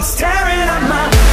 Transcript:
staring at my